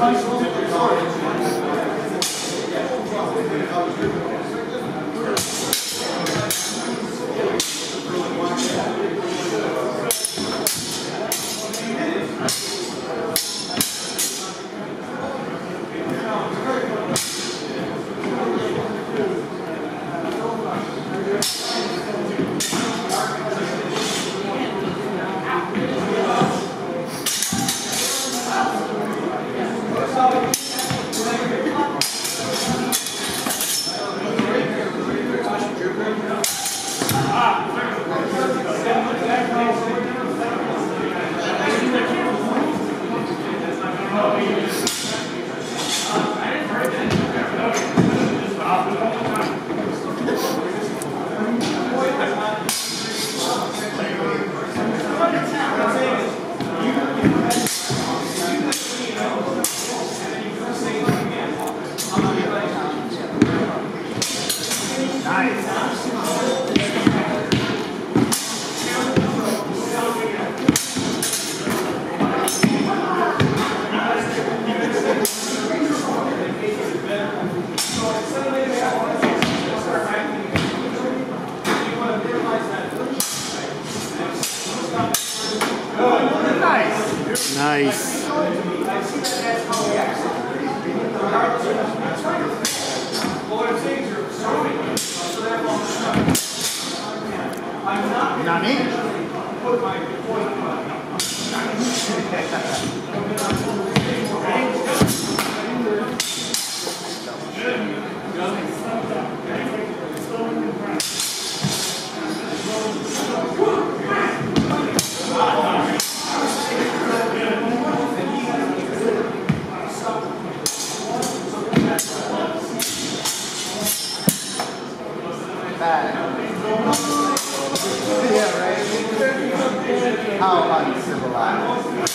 Thank you. Nice. ダメ Thank you. How uncivilized.